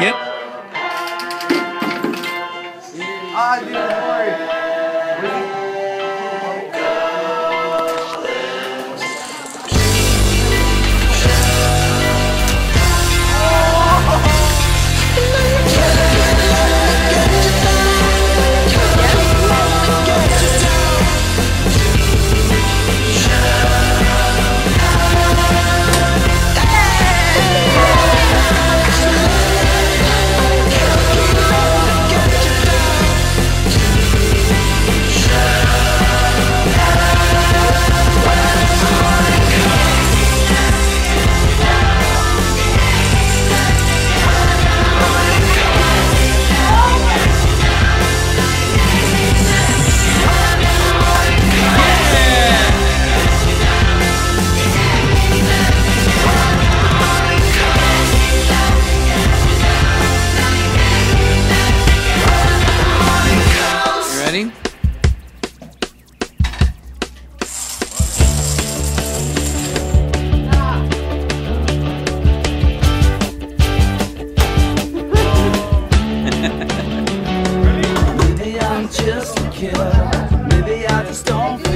Yep. just a killer. Maybe I just don't.